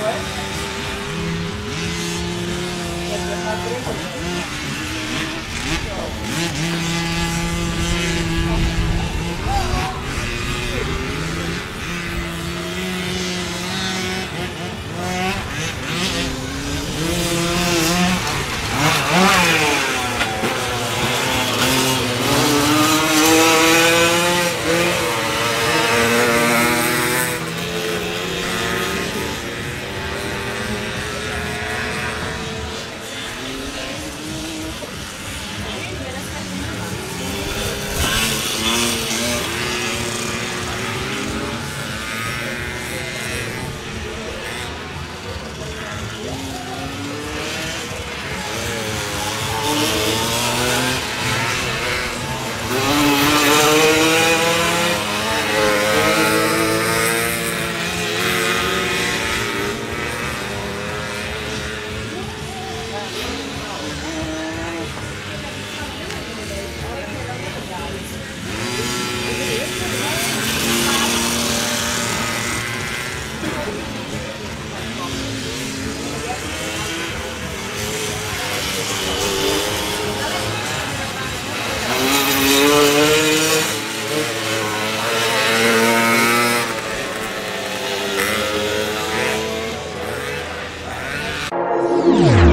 power. Get the heart rate. Thank yeah. you. Yeah.